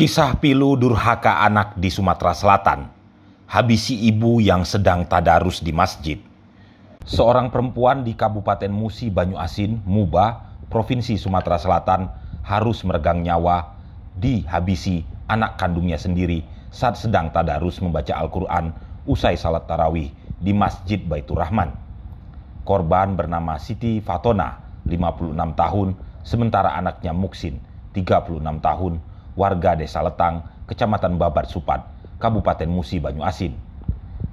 Kisah pilu durhaka anak di Sumatera Selatan. Habisi ibu yang sedang tadarus di masjid. Seorang perempuan di Kabupaten Musi Banyu Asin, Muba, Provinsi Sumatera Selatan harus meregang nyawa dihabisi anak kandungnya sendiri saat sedang tadarus membaca Al-Quran usai salat tarawih di Masjid Baitur Rahman. Korban bernama Siti Fatona, 56 tahun, sementara anaknya Muksin, 36 tahun, warga Desa Letang, Kecamatan Babat Supat, Kabupaten Musi Banyu Asin.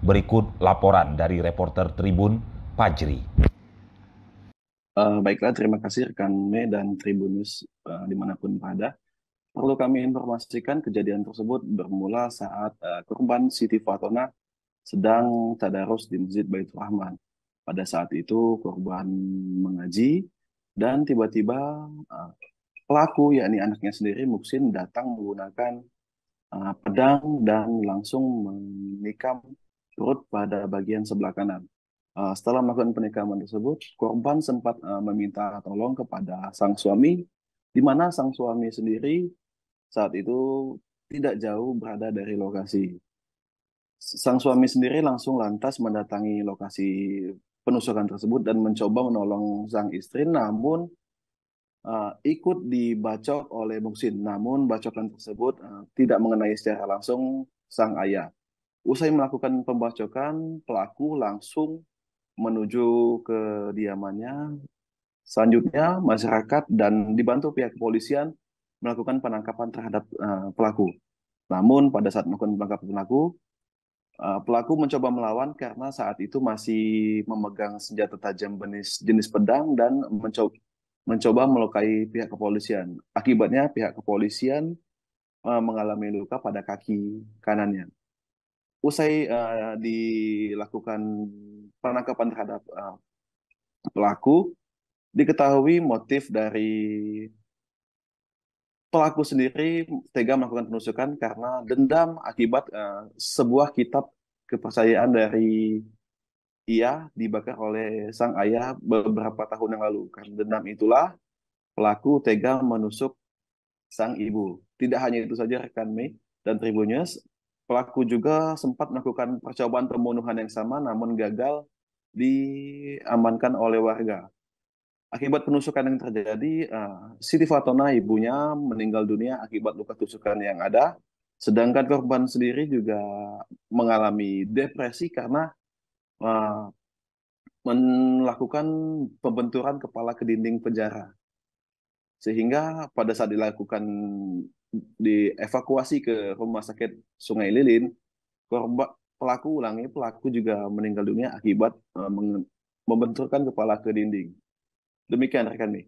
Berikut laporan dari reporter Tribun Pajri. Uh, baiklah, terima kasih rekan Me dan Tribunus uh, di mana pun berada. Perlu kami informasikan kejadian tersebut bermula saat uh, korban Siti Fatona sedang tadarus di Masjid Baitur Rahman. Pada saat itu korban mengaji dan tiba-tiba uh, pelaku yakni anaknya sendiri Muksin datang menggunakan uh, pedang dan langsung menikam perut pada bagian sebelah kanan. Uh, setelah melakukan penikaman tersebut, korban sempat uh, meminta tolong kepada sang suami, di mana sang suami sendiri saat itu tidak jauh berada dari lokasi. Sang suami sendiri langsung lantas mendatangi lokasi penusukan tersebut dan mencoba menolong sang istri, namun uh, ikut dibacok oleh Muksin. Namun bacokan tersebut uh, tidak mengenai secara langsung sang ayah. Usai melakukan pembacokan, pelaku langsung menuju ke diamannya. Selanjutnya, masyarakat dan dibantu pihak kepolisian melakukan penangkapan terhadap uh, pelaku. Namun pada saat melakukan penangkapan pelaku, pelaku mencoba melawan karena saat itu masih memegang senjata tajam jenis pedang dan mencoba mencoba melukai pihak kepolisian. Akibatnya pihak kepolisian uh, mengalami luka pada kaki kanannya. Usai uh, dilakukan penangkapan terhadap uh, pelaku, diketahui motif dari pelaku sendiri tega melakukan penusukan karena dendam akibat uh, sebuah kitab kepercayaan dari ia dibakar oleh sang ayah beberapa tahun yang lalu. Karena dendam itulah pelaku tega menusuk sang ibu. Tidak hanya itu saja rekan Mei dan Tribunnews, pelaku juga sempat melakukan percobaan pembunuhan yang sama namun gagal diamankan oleh warga. Akibat penusukan yang terjadi, uh, Siti Fatona ibunya meninggal dunia akibat luka tusukan yang ada, sedangkan korban sendiri juga mengalami depresi karena uh, melakukan pembenturan kepala ke dinding penjara. Sehingga pada saat dilakukan dievakuasi ke rumah sakit Sungai Lilin, korban pelaku ulangi pelaku juga meninggal dunia akibat uh, membenturkan kepala ke dinding. Demikian rekan nih.